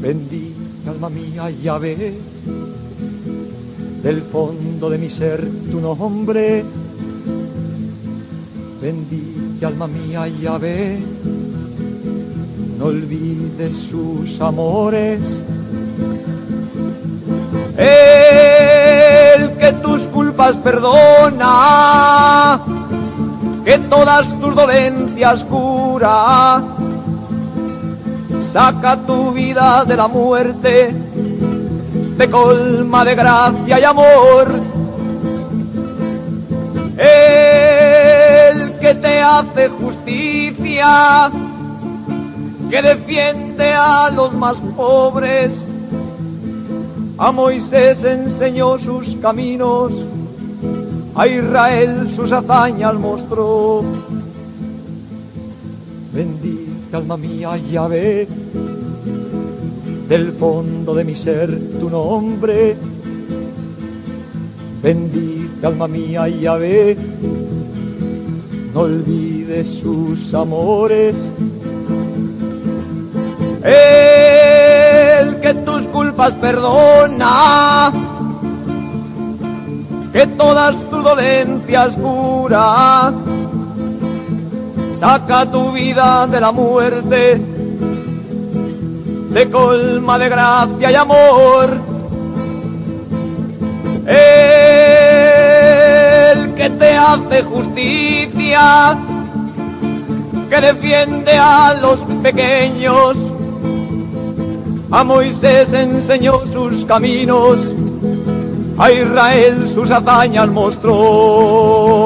Bendita alma mía, Yahvé, del fondo de mi ser tu nombre. Bendita alma mía, Yahvé, no olvides sus amores. El que tus culpas perdona, que todas tus dolencias cura saca tu vida de la muerte, te colma de gracia y amor. El que te hace justicia, que defiende a los más pobres. A Moisés enseñó sus caminos, a Israel sus hazañas mostró. Bendita alma mía, Yahvé, del fondo de mi ser tu nombre. Bendita alma mía, Yahvé, no olvides sus amores. El que tus culpas perdona, que todas tus dolencias cura, saca tu vida de la muerte, te colma de gracia y amor. El que te hace justicia, que defiende a los pequeños, a Moisés enseñó sus caminos, a Israel sus hazañas mostró.